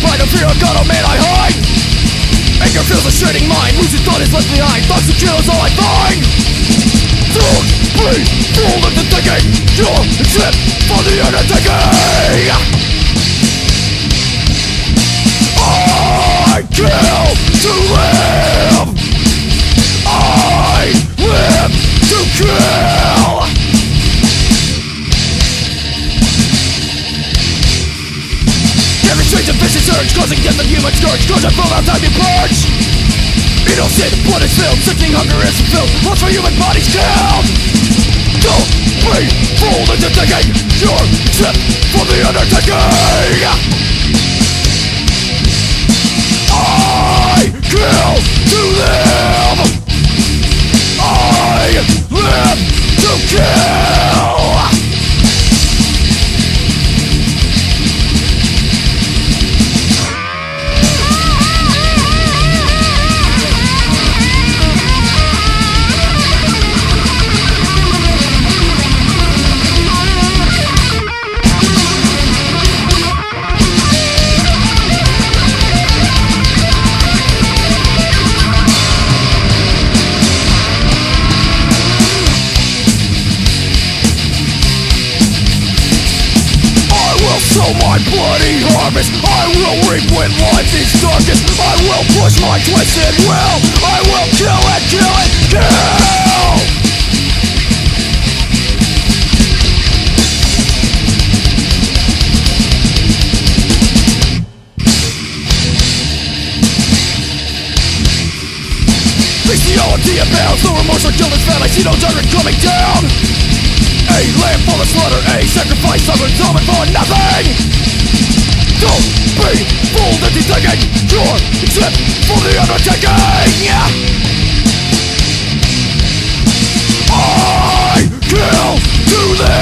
By the fear of God, oh man, I hide. Anger fills a shredding mind Losing thought is left behind. Thoughts to kill is all I find. Don't be fooled into thinking You're except for the undertaking. I kill to live. I live to kill urge Causing death of human scourge Cause I feel out time to purge Innocent blood is filled Sickening hunger is fulfilled Lost for human bodies killed. Don't be fooled into thinking You're except for the undertaking sow my bloody harvest I will reap when life is darkest. I will push my twisted will I will kill and kill and kill. Bestiality abounds, no remorse or guilt is found I see no judgment coming down. A lamb for the slaughter, a sacrifice for nothing Don't be fooled into thinking you're exempt from the undertaking. I kill to live